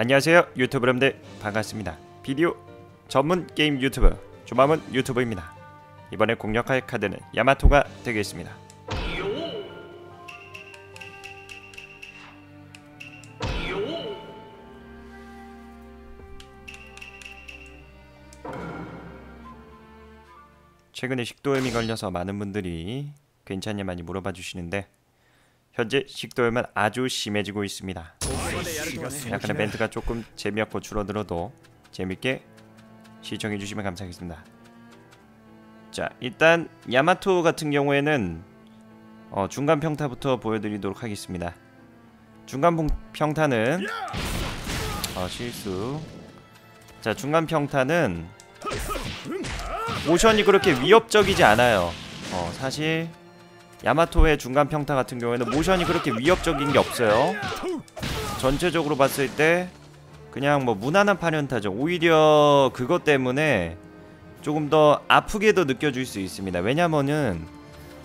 안녕하세요. 유튜브 여러분들 반갑습니다. 비디오 전문 게임 유튜브 조마문 유튜브입니다. 이번에 공략할 카드는 야마토가 되겠습니다. 최근에 식도염이 걸려서 많은 분들이 괜찮냐 많이 물어봐 주시는데 현재 식도염은 아주 심해지고 있습니다 약간의 멘트가 조금 재미없고 줄어들어도 재밌게 시청해 주시면 감사하겠습니다. 자 일단 야마토 같은 경우에는 어, 중간 평타부터 보여드리도록 하겠습니다. 중간 평타는 어, 실수 자 중간 평타는 모션이 그렇게 위협적이지 않아요. 어, 사실 야마토의 중간 평타 같은 경우에는 모션이 그렇게 위협적인 게 없어요. 전체적으로 봤을 때 그냥 뭐 무난한 파련타죠 오히려 그것 때문에 조금 더 아프게도 느껴질 수 있습니다 왜냐면은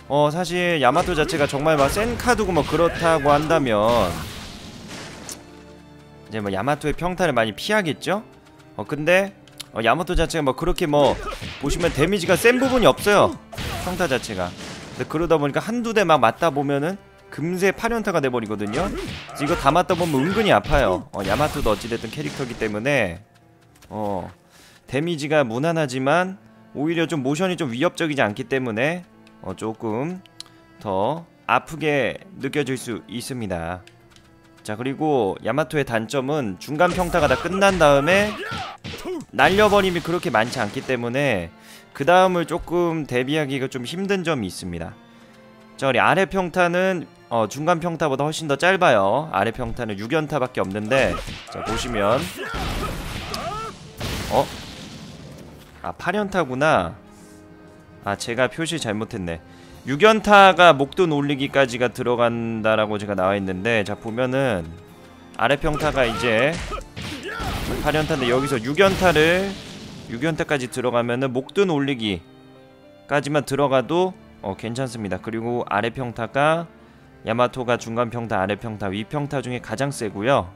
어 사실 야마토 자체가 정말 막 센 카드고 뭐 그렇다고 한다면 이제 뭐 야마토의 평타를 많이 피하겠죠? 어 근데 어, 야마토 자체가 뭐 그렇게 뭐 보시면 데미지가 센 부분이 없어요 평타 자체가 근데 그러다 보니까 한두 대 막 맞다 보면은 금세 8연타가 돼버리거든요. 이거 다 맞다 보면 은근히 아파요. 어, 야마토도 어찌됐든 캐릭터기 때문에. 어 데미지가 무난하지만 오히려 좀 모션이 좀 위협적이지 않기 때문에 어, 조금 더 아프게 느껴질 수 있습니다. 자 그리고 야마토의 단점은 중간 평타가 다 끝난 다음에 날려버림이 그렇게 많지 않기 때문에 그 다음을 조금 대비하기가 좀 힘든 점이 있습니다. 자 우리 아래 평타는 어, 중간 평타보다 훨씬 더 짧아요. 아래 평타는 6연타밖에 없는데 자 보시면 어? 아 8연타구나. 아 제가 표시 잘못했네. 6연타가 목돈 올리기까지가 들어간다라고 제가 나와있는데 자 보면은 아래 평타가 이제 8연타인데 여기서 6연타를 6연타까지 들어가면은 목돈 올리기까지만 들어가도 어, 괜찮습니다 그리고 아래 평타가 야마토가 중간 평타, 아래 평타, 위 평타 중에 가장 세고요.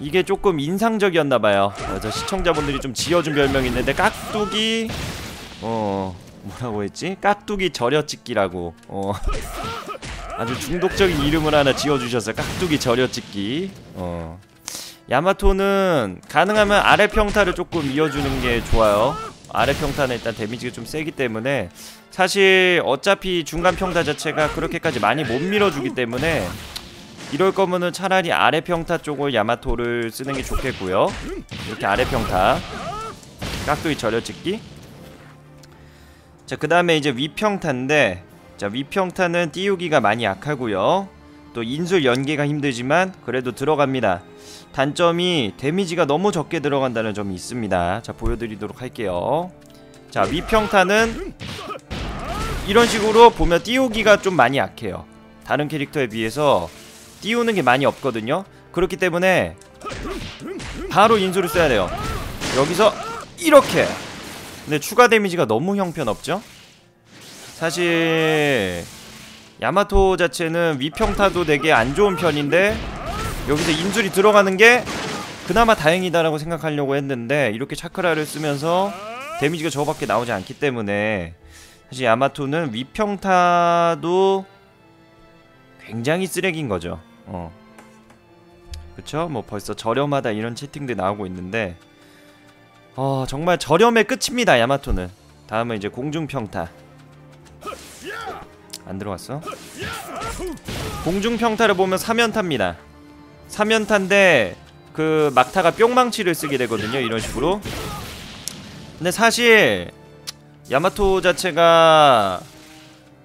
이게 조금 인상적이었나봐요. 어, 저 시청자분들이 좀 지어준 별명이 있는데 깍두기 어 뭐라고 했지? 깍두기 절여찍기라고 어 아주 중독적인 이름을 하나 지어주셨어요. 깍두기 절여찍기 어 야마토는 가능하면 아래 평타를 조금 이어주는 게 좋아요. 아래 평타는 일단 데미지가 좀 세기 때문에. 사실 어차피 중간 평타 자체가 그렇게까지 많이 못 밀어주기 때문에 이럴 거면은 차라리 아래 평타 쪽을 야마토를 쓰는 게 좋겠고요. 이렇게 아래 평타. 깍두기 절여찍기. 자그 다음에 이제 위평타인데 자 위평타는 띄우기가 많이 약하고요 또 인술 연계가 힘들지만 그래도 들어갑니다. 단점이 데미지가 너무 적게 들어간다는 점이 있습니다. 자 보여드리도록 할게요. 자 위평타는 이런 식으로 보면 띄우기가 좀 많이 약해요. 다른 캐릭터에 비해서 띄우는 게 많이 없거든요. 그렇기 때문에 바로 인수를 써야 돼요. 여기서 이렇게. 근데 추가 데미지가 너무 형편없죠? 사실 야마토 자체는 위평타도 되게 안 좋은 편인데 여기서 인술이 들어가는 게 그나마 다행이다라고 생각하려고 했는데 이렇게 차크라를 쓰면서 데미지가 저거밖에 나오지 않기 때문에 사실 야마토는 위평타도 굉장히 쓰레기인 거죠 어. 그쵸? 뭐 벌써 저렴하다 이런 채팅들 나오고 있는데 어 정말 저렴의 끝입니다 야마토는 다음은 이제 공중평타 안 들어갔어? 공중평타를 보면 3연타입니다 3연타인데 그 막타가 뿅망치를 쓰게 되거든요 이런 식으로 근데 사실 야마토 자체가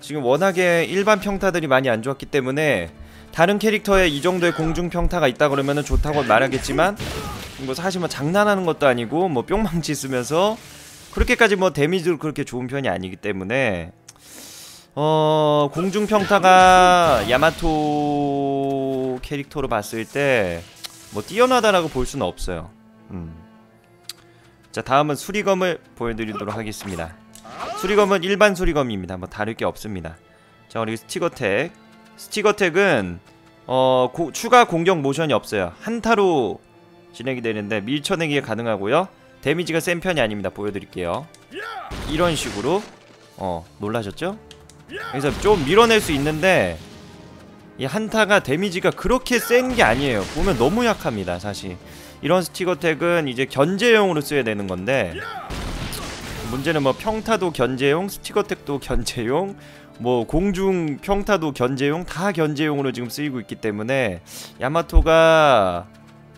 지금 워낙에 일반 평타들이 많이 안 좋았기 때문에 다른 캐릭터에 이 정도의 공중 평타가 있다 그러면 좋다고 말하겠지만 뭐 사실 뭐 장난하는 것도 아니고 뭐 뿅망치 쓰면서 그렇게까지 뭐 데미지도 그렇게 좋은 편이 아니기 때문에 어 공중 평타가 야마토 캐릭터로 봤을 때 뭐 뛰어나다라고 볼 수는 없어요. 음. 자 다음은 수리검을 보여드리도록 하겠습니다. 수리검은 일반 수리검입니다. 뭐 다를 게 없습니다. 자 그리고 스티거텍 스티거텍은 어 고, 추가 공격 모션이 없어요. 한타로 진행이 되는데 밀쳐내기가 가능하고요 데미지가 센 편이 아닙니다 보여드릴게요 이런 식으로 어 놀라셨죠? 그래서 좀 밀어낼 수 있는데 이 한타가 데미지가 그렇게 센 게 아니에요 보면 너무 약합니다 사실 이런 스티거텍은 이제 견제용으로 써야 되는 건데 문제는 뭐 평타도 견제용 스티거텍도 견제용 뭐 공중 평타도 견제용 다 견제용으로 지금 쓰이고 있기 때문에 야마토가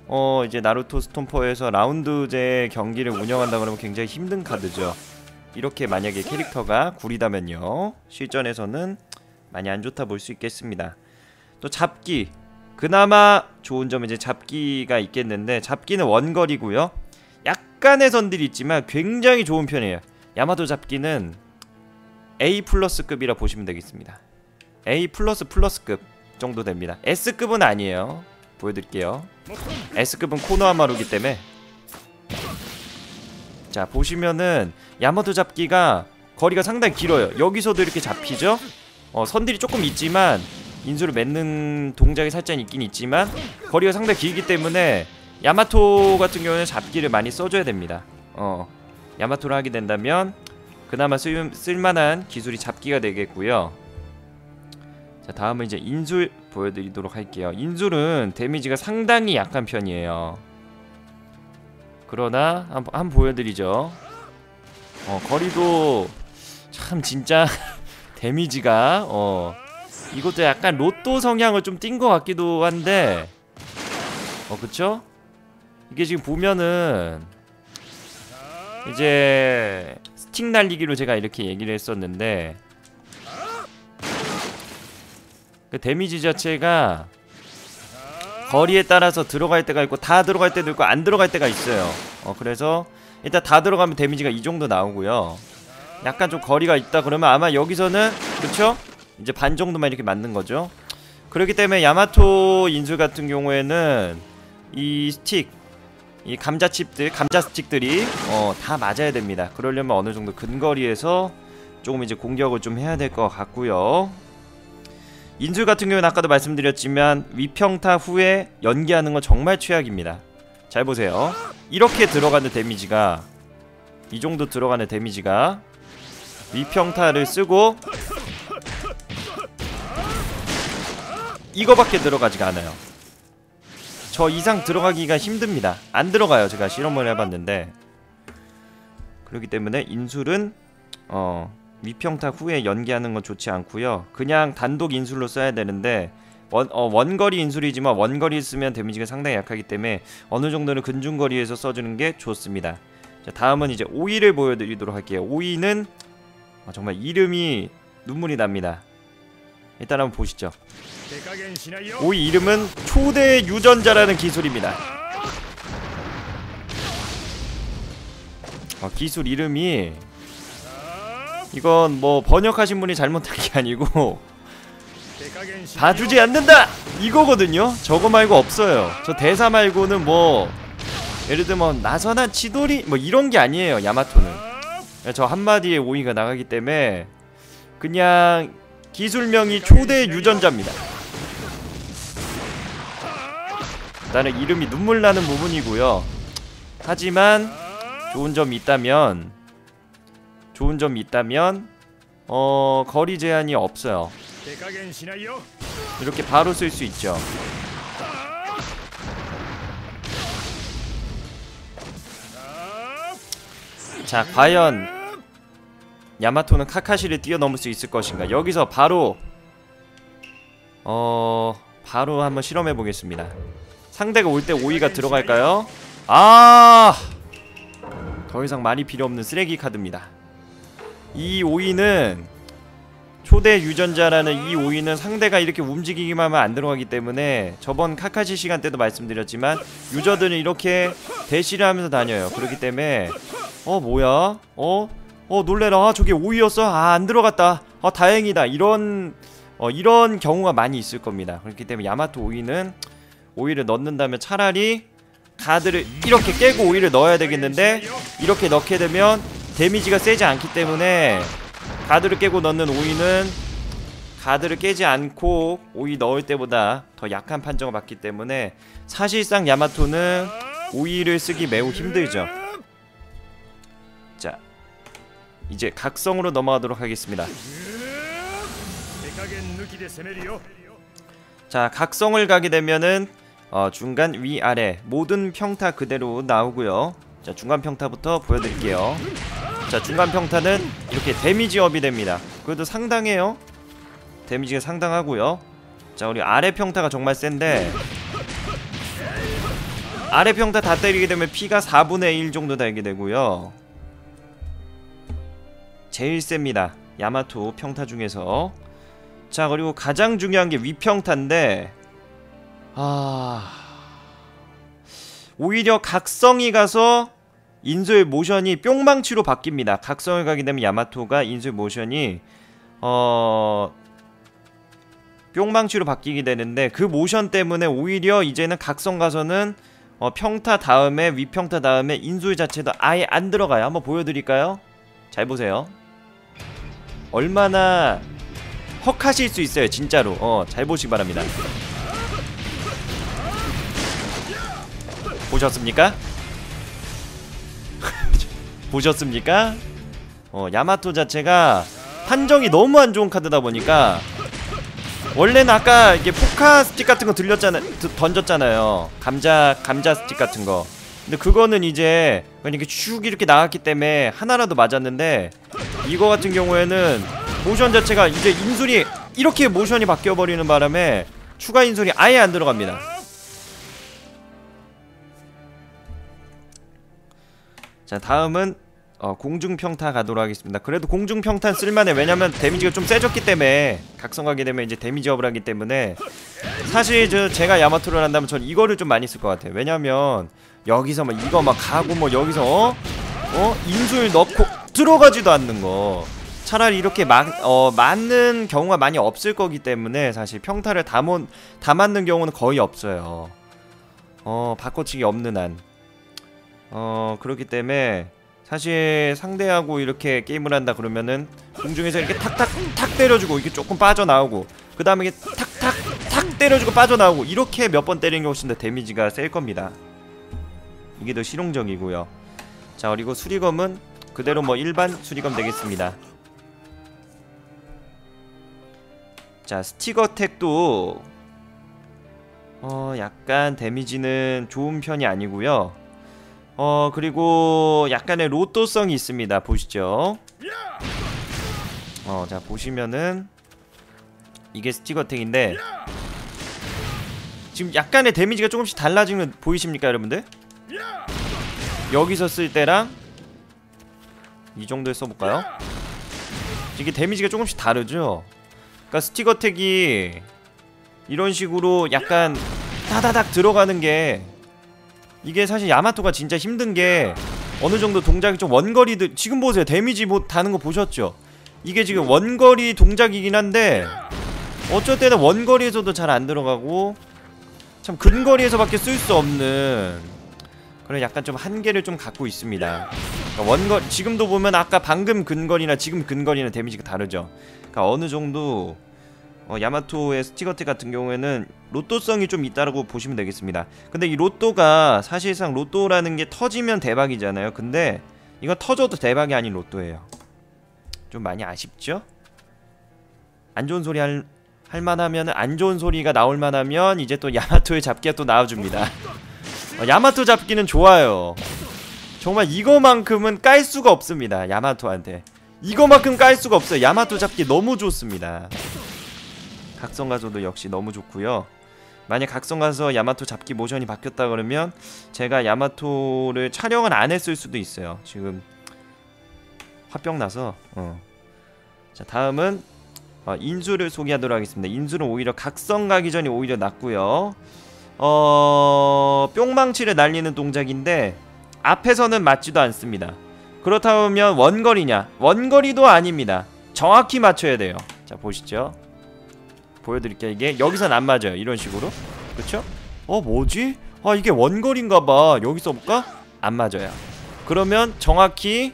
어 이제 나루토 스톰퍼에서 라운드제 경기를 운영한다 그러면 굉장히 힘든 카드죠. 이렇게 만약에 캐릭터가 구리다면요 실전에서는 많이 안 좋다 볼 수 있겠습니다. 또 잡기 그나마 좋은 점은 이제 잡기가 있겠는데 잡기는 원거리고요. 약간의 선들이 있지만 굉장히 좋은 편이에요. 야마토 잡기는 A 플러스급이라 보시면 되겠습니다. A 플러스 플러스급 정도 됩니다. S급은 아니에요. 보여드릴게요. S급은 코노하마루기 때문에 자 보시면은 야마토 잡기가 거리가 상당히 길어요. 여기서도 이렇게 잡히죠. 어, 선들이 조금 있지만 인수를 맺는 동작이 살짝 있긴 있지만 거리가 상당히 길기 때문에 야마토 같은 경우는 잡기를 많이 써줘야 됩니다. 어, 야마토를 하게 된다면 그나마 쓸, 쓸만한 기술이 잡기가 되겠고요. 자 다음은 이제 인술 보여드리도록 할게요. 인술은 데미지가 상당히 약한 편이에요. 그러나 한번 한 보여드리죠. 어, 거리도 참 진짜 데미지가 어 이것도 약간 로또 성향을 좀 띈 것 같기도 한데 어 그쵸? 이게 지금 보면은 이제 스틱 날리기로 제가 이렇게 얘기를 했었는데 그 데미지 자체가 거리에 따라서 들어갈 때가 있고 다 들어갈 때도 있고 안 들어갈 때가 있어요. 어 그래서 일단 다 들어가면 데미지가 이 정도 나오고요. 약간 좀 거리가 있다 그러면 아마 여기서는 그쵸? 이제 반 정도만 이렇게 맞는 거죠. 그렇기 때문에 야마토 인술 같은 경우에는 이 스틱 이 감자칩들 감자 스틱들이 어, 다 맞아야 됩니다. 그러려면 어느 정도 근거리에서 조금 이제 공격을 좀 해야 될 것 같고요 인술 같은 경우는 아까도 말씀드렸지만 위평타 후에 연기하는 건 정말 최악입니다. 잘 보세요. 이렇게 들어가는 데미지가 이 정도 들어가는 데미지가 위평타를 쓰고 이거밖에 들어가지가 않아요. 저 이상 들어가기가 힘듭니다. 안 들어가요. 제가 실험을 해봤는데. 그렇기 때문에 인술은 어 위평타 후에 연기하는 건 좋지 않고요. 그냥 단독 인술로 써야 되는데 원, 어, 원거리 인술이지만 원거리 쓰면 데미지가 상당히 약하기 때문에 어느 정도는 근중거리에서 써주는 게 좋습니다. 자 다음은 이제 오이를 보여드리도록 할게요. 오이는 어, 정말 이름이 눈물이 납니다. 일단 한번 보시죠. 오이 이름은 초대 유전자라는 기술입니다. 어, 기술 이름이 이건 뭐 번역하신 분이 잘못한 게 아니고 봐주지 않는다! 이거거든요? 저거 말고 없어요. 저 대사 말고는 뭐 예를 들면 나선한 치돌이 뭐 이런 게 아니에요 야마토는. 저 한마디에 오이가 나가기 때문에 그냥 기술명이 초대 유전자입니다. 일단은 이름이 눈물 나는 부분이고요. 하지만 좋은 점이 있다면 좋은 점이 있다면 어 거리 제한이 없어요. 이렇게 바로 쓸 수 있죠. 자 과연 야마토는 카카시를 뛰어넘을 수 있을 것인가? 여기서 바로 어 바로 한번 실험해 보겠습니다. 상대가 올 때 오이가 들어갈까요? 아! 더 이상 말이 필요 없는 쓰레기 카드입니다 이 오이는 초대 유전자라는 이 오이는 상대가 이렇게 움직이기만 하면 안 들어가기 때문에 저번 카카시 시간 때도 말씀드렸지만 유저들은 이렇게 대시를 하면서 다녀요 그렇기 때문에 어 뭐야? 어? 어 놀래라 아, 저게 오이였어? 아 안 들어갔다 아 다행이다 이런 어 이런 경우가 많이 있을 겁니다 그렇기 때문에 야마토 오이는 오이를 넣는다면 차라리 가드를 이렇게 깨고 오이를 넣어야 되겠는데 이렇게 넣게 되면 데미지가 세지 않기 때문에 가드를 깨고 넣는 오이는 가드를 깨지 않고 오이 넣을 때보다 더 약한 판정을 받기 때문에 사실상 야마토는 오이를 쓰기 매우 힘들죠. 자 이제 각성으로 넘어가도록 하겠습니다. 자 각성을 가게 되면은 어, 중간 위아래 모든 평타 그대로 나오고요. 자 중간 평타부터 보여드릴게요. 자 중간 평타는 이렇게 데미지 업이 됩니다. 그래도 상당해요. 데미지가 상당하고요. 자 우리 아래 평타가 정말 센데. 아래 평타 다 때리게 되면 피가 4분의 1 정도 달게 되고요. 제일 셉니다. 야마토 평타 중에서. 자 그리고 가장 중요한 게 위평타인데. 아 오히려 각성이 가서 인수의 모션이 뿅망치로 바뀝니다. 각성을 가게 되면 야마토가 인수의 모션이 어 뿅망치로 바뀌게 되는데 그 모션 때문에 오히려 이제는 각성 가서는 어, 평타 다음에 위평타 다음에 인수의 자체도 아예 안 들어가요. 한번 보여드릴까요? 잘 보세요. 얼마나 헉하실 수 있어요 진짜로 어 잘 보시기 바랍니다 보셨습니까? 보셨습니까? 어 야마토 자체가 판정이 너무 안 좋은 카드다 보니까 원래는 아까 이게 포카 스틱 같은 거 들렸잖아 드- 던졌잖아요 감자 감자 스틱 같은 거 근데 그거는 이제 그냥 이렇게 쭉 이렇게 나갔기 때문에 하나라도 맞았는데 이거 같은 경우에는 모션 자체가 이제 인술이 이렇게 모션이 바뀌어 버리는 바람에 추가 인술이 아예 안 들어갑니다. 자 다음은 어, 공중평타 가도록 하겠습니다. 그래도 공중평타 쓸만해. 왜냐면 데미지가 좀 세졌기 때문에 각성하게 되면 이제 데미지 업을 하기 때문에 사실 저 제가 야마토를 한다면 전 이거를 좀 많이 쓸 것 같아요. 왜냐면 여기서 막 이거 막 가고 뭐 여기서 어? 어? 인술 넣고 들어가지도 않는 거. 차라리 이렇게 막, 어, 맞는 경우가 많이 없을 거기 때문에 사실 평타를 다, 못, 다 맞는 경우는 거의 없어요. 어, 바꿔치기 없는 한. 어, 그렇기 때문에 사실 상대하고 이렇게 게임을 한다 그러면은 공중에서 이렇게 탁탁 탁 때려주고 이게 조금 빠져나오고 그 다음에 이게 탁탁 탁 때려주고 빠져나오고 이렇게 몇 번 때리는 게 훨씬 더 데미지가 셀 겁니다. 이게 더 실용적이고요. 자 그리고 수리검은 그대로 뭐 일반 수리검 되겠습니다. 자 스티거 택도 어 약간 데미지는 좋은 편이 아니고요. 어 그리고 약간의 로또성이 있습니다. 보시죠. 어 자 보시면은 이게 스티거 택인데 지금 약간의 데미지가 조금씩 달라지는 거 보이십니까 여러분들? 여기서 쓸 때랑 이 정도에 써볼까요? 이게 데미지가 조금씩 다르죠? 그러니까 스티거텍이 이런 식으로 약간 다다닥 들어가는 게 이게 사실 야마토가 진짜 힘든 게 어느 정도 동작이 좀 원거리들 지금 보세요 데미지 뭐 다는 거 보셨죠? 이게 지금 원거리 동작이긴 한데 어쩔 때는 원거리에서도 잘 안 들어가고 참 근거리에서밖에 쓸 수 없는 그런 약간 좀 한계를 좀 갖고 있습니다. 그러니까 원거 지금도 보면 아까 방금 근거리나 지금 근거리나 데미지가 다르죠. 그러니까 어느 정도 어, 야마토의 스티거트 같은 경우에는 로또성이 좀 있다라고 보시면 되겠습니다. 근데 이 로또가 사실상 로또라는 게 터지면 대박이잖아요. 근데 이건 터져도 대박이 아닌 로또예요. 좀 많이 아쉽죠? 안 좋은 소리 할, 할 만하면 안 좋은 소리가 나올 만하면 이제 또 야마토의 잡기가 또 나와줍니다. 어, 야마토 잡기는 좋아요. 정말 이거만큼은 깔 수가 없습니다. 야마토한테. 이거만큼 깔 수가 없어요. 야마토 잡기 너무 좋습니다. 각성 가서도 역시 너무 좋고요. 만약 각성 가서 야마토 잡기 모션이 바뀌었다 그러면 제가 야마토를 촬영을 안 했을 수도 있어요. 지금 화병 나서. 어. 자 다음은 어, 인수를 소개하도록 하겠습니다. 인수는 오히려 각성 가기 전이 오히려 낫고요. 어 뿅망치를 날리는 동작인데 앞에서는 맞지도 않습니다. 그렇다면 원거리냐? 원거리도 아닙니다. 정확히 맞춰야 돼요. 자 보시죠. 보여드릴게요. 이게 여기선 안 맞아요. 이런 식으로. 그렇죠? 어 뭐지? 아 이게 원거리인가봐. 여기 써볼까? 안 맞아요. 그러면 정확히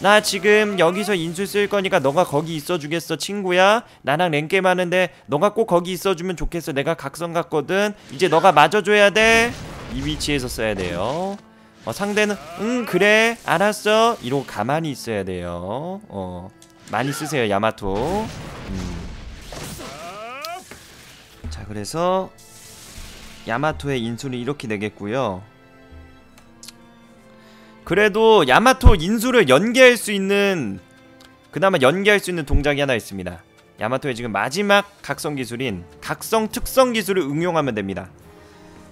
나 지금 여기서 인수 쓸 거니까 너가 거기 있어주겠어 친구야 나랑 랭게임 하는데 너가 꼭 거기 있어주면 좋겠어 내가 각성 갔거든 이제 너가 맞아줘야 돼 이 위치에서 써야 돼요 어, 상대는 응 그래 알았어 이러고 가만히 있어야 돼요 어 많이 쓰세요 야마토 음. 자 그래서 야마토의 인수는 이렇게 되겠고요. 그래도 야마토 인수를 연계할 수 있는 그나마 연계할 수 있는 동작이 하나 있습니다. 야마토의 지금 마지막 각성 기술인 각성 특성 기술을 응용하면 됩니다.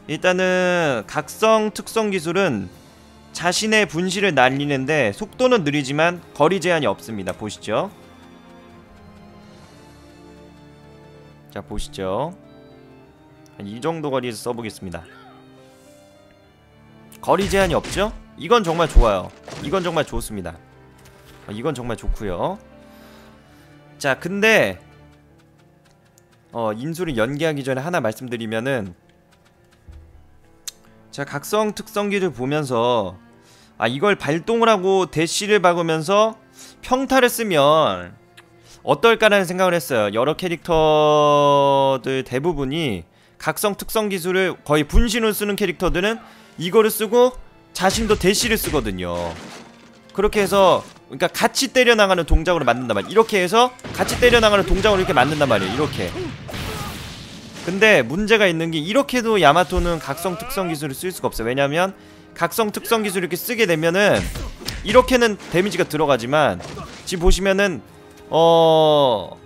일단은 각성 특성 기술은 자신의 분실을 날리는데 속도는 느리지만 거리 제한이 없습니다. 보시죠. 자 보시죠. 한 이 정도 거리에서 써보겠습니다. 거리 제한이 없죠? 이건 정말 좋아요. 이건 정말 좋습니다. 어, 이건 정말 좋고요. 자 근데 어 인수를 연계하기 전에 하나 말씀드리면은 자 각성 특성기를 보면서 아 이걸 발동을 하고 대시를 박으면서 평타를 쓰면 어떨까라는 생각을 했어요. 여러 캐릭터들 대부분이 각성 특성 기술을 거의 분신을 쓰는 캐릭터들은 이거를 쓰고 자신도 대시를 쓰거든요 그렇게 해서 그러니까 같이 때려 나가는 동작으로 만든단 말이야. 이렇게 해서 같이 때려 나가는 동작으로 이렇게 만든단 말이에요. 이렇게. 근데 문제가 있는 게 이렇게도 야마토는 각성 특성 기술을 쓸 수가 없어요. 왜냐면 각성 특성 기술 이렇게 쓰게 되면은 이렇게는 데미지가 들어가지만 지금 보시면은 어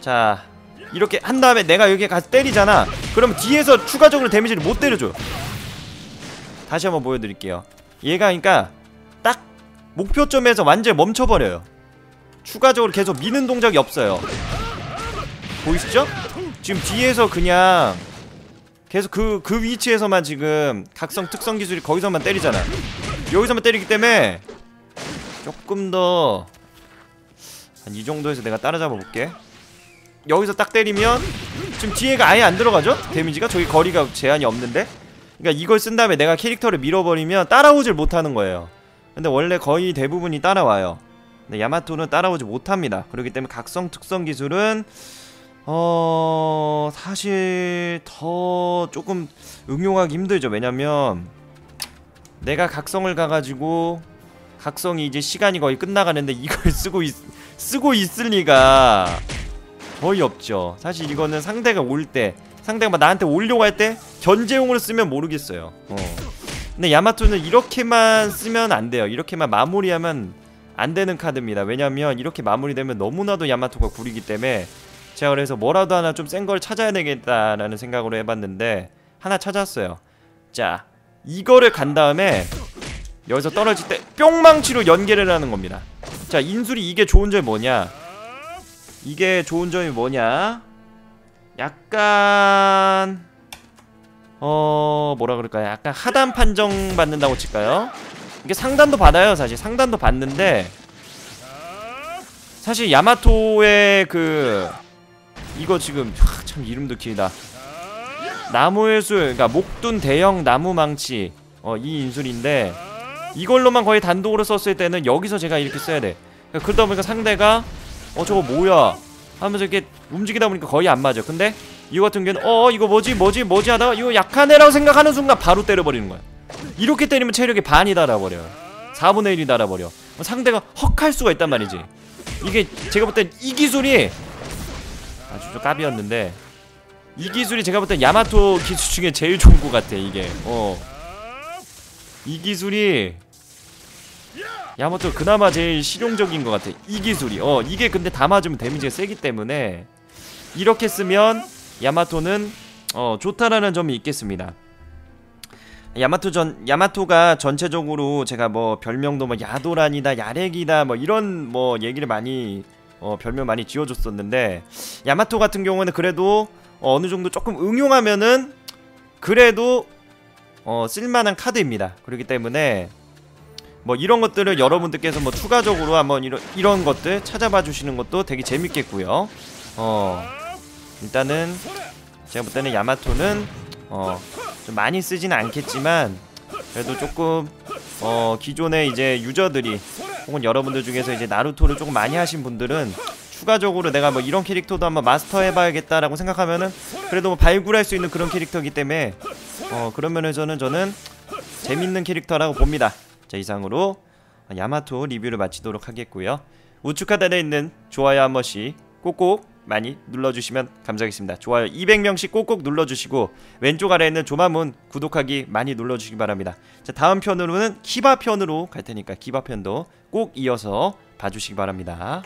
자, 이렇게 한 다음에 내가 여기 가서 때리잖아. 그러면 뒤에서 추가적으로 데미지를 못 때려줘. 다시 한번 보여드릴게요. 얘가 그러니까 딱 목표점에서 완전히 멈춰버려요 추가적으로 계속 미는 동작이 없어요 보이시죠? 지금 뒤에서 그냥 계속 그, 그 위치에서만 지금 각성 특성 기술이 거기서만 때리잖아 여기서만 때리기 때문에 조금 더 한 이 정도에서 내가 따라잡아 볼게 여기서 딱 때리면 지금 뒤에가 아예 안 들어가죠? 데미지가? 저기 거리가 제한이 없는데? 그러니까 이걸 쓴 다음에 내가 캐릭터를 밀어버리면 따라오질 못하는 거예요. 근데 원래 거의 대부분이 따라와요. 근데 야마토는 따라오지 못합니다. 그렇기 때문에 각성 특성 기술은 어... 사실 더 조금 응용하기 힘들죠. 왜냐면 내가 각성을 가가지고 각성이 이제 시간이 거의 끝나가는데 이걸 쓰고 있, 쓰고 있을 리가 거의 없죠 사실 이거는 상대가 올 때 상대가 막 나한테 오려고 할 때 견제용으로 쓰면 모르겠어요 어. 근데 야마토는 이렇게만 쓰면 안 돼요. 이렇게만 마무리하면 안 되는 카드입니다. 왜냐면 이렇게 마무리되면 너무나도 야마토가 구리기 때문에 제가 그래서 뭐라도 하나 좀 센 걸 찾아야 되겠다라는 생각으로 해봤는데 하나 찾았어요. 자, 이거를 간 다음에 여기서 떨어질 때 뿅망치로 연계를 하는 겁니다. 자, 인술이 이게 좋은 점이 뭐냐? 이게 좋은 점이 뭐냐? 약간 어 뭐라 그럴까요? 약간 하단 판정 받는다고 칠까요? 이게 상단도 받아요 사실 상단도 받는데 사실 야마토의 그 이거 지금 하, 참 이름도 길다 나무의 술 그러니까 목둔 대형 나무 망치 어 이 인술인데 이걸로만 거의 단독으로 썼을 때는 여기서 제가 이렇게 써야 돼 그러니까 그러다 보니까 상대가 어 저거 뭐야? 하면서 이렇게 움직이다 보니까 거의 안 맞아 근데 이거 같은 경우는 어 이거 뭐지 뭐지 뭐지 하다가 이거 약한 애라고 생각하는 순간 바로 때려버리는 거야. 이렇게 때리면 체력이 반이 달아버려요. 4분의 1이 달아버려. 상대가 헉 할 수가 있단 말이지. 이게 제가 볼 땐 이 기술이 아주 좀 까비였는데 이 기술이 제가 볼 땐 야마토 기술 중에 제일 좋은 것 같아 이게. 어 이 기술이 야마토 그나마 제일 실용적인 것 같아. 이 기술이. 어 이게 근데 다 맞으면 데미지가 세기 때문에 이렇게 쓰면 야마토는 어 좋다라는 점이 있겠습니다. 야마토 전 야마토가 전체적으로 제가 뭐 별명도 뭐 야도란이다 야렉이다 뭐 이런 뭐 얘기를 많이 어 별명 많이 지어줬었는데 야마토 같은 경우는 그래도 어, 어느 정도 조금 응용하면은 그래도 어 쓸만한 카드입니다. 그렇기 때문에 뭐 이런 것들을 여러분들께서 뭐 추가적으로 한번 이런 이런 것들 찾아봐 주시는 것도 되게 재밌겠고요. 어 일단은 제가 볼 때는 야마토는 어 좀 많이 쓰지는 않겠지만 그래도 조금 어 기존의 이제 유저들이 혹은 여러분들 중에서 이제 나루토를 조금 많이 하신 분들은 추가적으로 내가 뭐 이런 캐릭터도 한번 마스터해봐야겠다라고 생각하면은 그래도 뭐 발굴할 수 있는 그런 캐릭터이기 때문에 어 그런 면에서는 저는 재밌는 캐릭터라고 봅니다. 자 이상으로 야마토 리뷰를 마치도록 하겠고요. 우측 하단에 있는 좋아요 한 번씩 꼭꼭 많이 눌러주시면 감사하겠습니다. 좋아요 200명씩 꼭꼭 눌러주시고 왼쪽 아래에 있는 조마문 구독하기 많이 눌러주시기 바랍니다. 자 다음 편으로는 키바 편으로 갈 테니까 키바 편도 꼭 이어서 봐주시기 바랍니다.